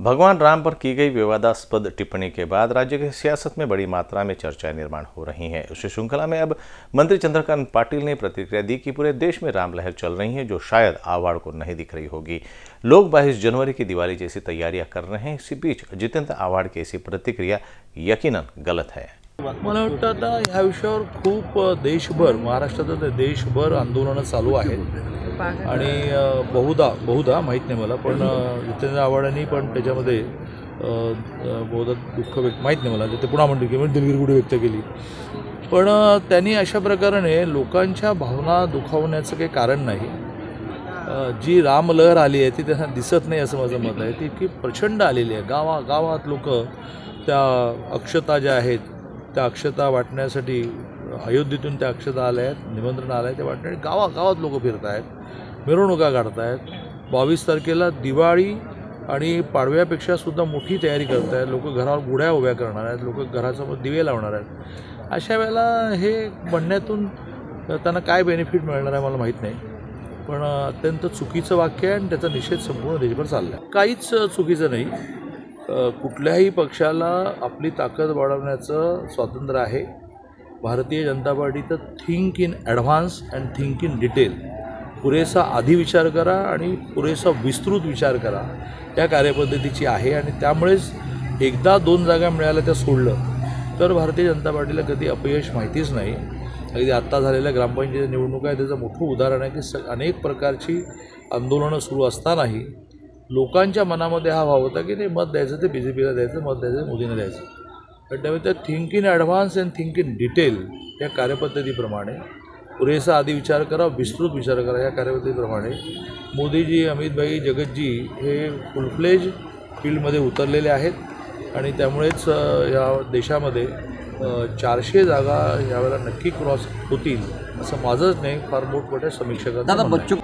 भगवान राम पर की गई विवादास्पद टिप्पणी के बाद राज्य की सियासत में बड़ी मात्रा में चर्चाएँ निर्माण हो रही हैं। उसी श्रृंखला में अब मंत्री चंद्रकांत पाटिल ने प्रतिक्रिया दी कि पूरे देश में राम लहर चल रही है, जो शायद आवाड़ को नहीं दिख रही होगी। लोग बाईस जनवरी की दिवाली जैसी तैयारियाँ कर रहे हैं। इसी बीच जितेंद्र आवाड़ की ऐसी प्रतिक्रिया यकीन गलत है। मला वाटतं आता ह्या विषयावर खूप देशभर महाराष्ट्रात देशभर आंदोलनं चालू आहेत. आणि बहुधा बहुधा माहीत नाही मला पण जितेंद्र आव्हाडांनी पण त्याच्यामध्ये बहुधा दुःख व्यक्त माहीत नाही मला ते पुन्हा म्हणतो की म्हणजे दिलगिरी व्यक्त केली. पण त्यांनी अशा प्रकारे लोकांच्या भावना दुखावण्याचं काही कारण नाही. जी रामलहर आली आहे ती त्यांना दिसत नाही असं माझं मत आहे. ती इतकी प्रचंड आलेली आहे. गावा गावात लोक त्या अक्षता ज्या आहेत त्या अक्षता वाटण्यासाठी अयोध्येतून त्या अक्षता आल्या आहेत निमंत्रण आलं आहे ते वाटणे गावागावात लोक फिरत आहेत मिरवणुका काढत आहेत बावीस तारखेला दिवाळी आणि पाडव्यापेक्षा सुद्धा मोठी तयारी करत आहेत लोक घरावर गुढ्या उभ्या करणार आहेत लोक घरासमोर दिवे लावणार आहेत. अशा वेळेला हे म्हणण्यातून त्यांना काय बेनिफिट मिळणार आहे मला माहीत नाही. पण अत्यंत चुकीचं वाक्य आहे आणि त्याचा निषेध संपूर्ण देशभर चालला आहे काहीच चुकीचं नाही. कुठल्याही पक्षाला आपली ताकद वाढवण्याचं स्वातंत्र्य आहे. भारतीय जनता पार्टी तर think in advance and think in detail पुरेसा आधी विचार करा आणि पुरेसा विस्तृत विचार करा. या कार्यपद्धतीची आहे आणि त्यामुळेच एकदा दोन जागा मिळाल्या त्या सोडलं. तर भारतीय जनता पार्टीला कधी अपयश माहितीच नाही. अगदी आत्ता झालेल्या ग्रामपंचायत निवडणुका आहे. त्याचं मोठं उदाहरण आहे की स अनेक प्रकारची आंदोलनं सुरू असतानाही लोकांच्या मनामध्ये हा भाव होता की नाही मत द्यायचं ते बी जे पीला द्यायचं मत द्यायचं मोदींना द्यायचं पण त्यामुळे त्या think in advance and think in detail या कार्यपद्धतीप्रमाणे पुरेसा आधी विचार करा विस्तृत विचार करा या कार्यपद्धतीप्रमाणे मोदीजी अमितभाई जगतजी हे फुलफ्लेज फील्डमध्ये उतरलेले आहेत आणि त्यामुळेच या देशामध्ये चारशे जागा यावेळेला नक्की क्रॉस होतील असं माझंच नाही फार मोठमोठ्या दादा आहे. बच्चू